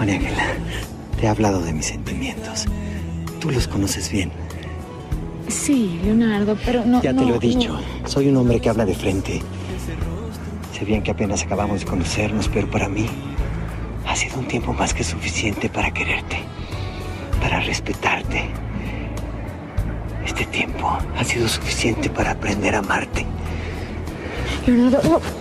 María Ángela, te he hablado de mis sentimientos. Tú los conoces bien. Sí, Leonardo, pero no. Ya te lo he dicho. Soy un hombre que habla de frente. Sé bien que apenas acabamos de conocernos, pero para mí ha sido un tiempo más que suficiente para quererte, para respetarte. Este tiempo ha sido suficiente para aprender a amarte. Leonardo, no.